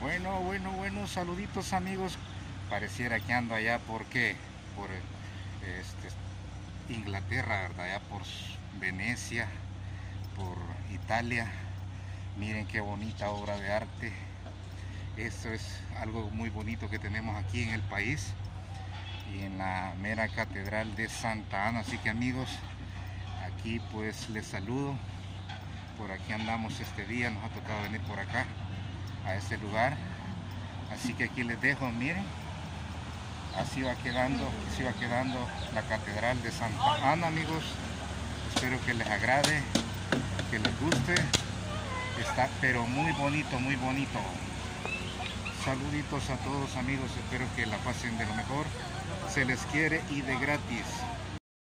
Bueno, bueno, bueno, saluditos amigos. Pareciera que ando allá porque por este, Inglaterra, ¿verdad? Allá por Venecia, por Italia. Miren qué bonita obra de arte. Esto es algo muy bonito que tenemos aquí en el país y en la mera catedral de Santa Ana. Así que amigos, aquí pues les saludo. Por aquí andamos este día, nos ha tocado venir por acá a este lugar. Así que aquí les dejo miren. Así va quedando así va quedando la catedral de Santa Ana amigos. Espero que les agrade que les guste. Está pero muy bonito muy bonito. Saluditos a todos amigos. Espero que la pasen de lo mejor. Se les quiere y de gratis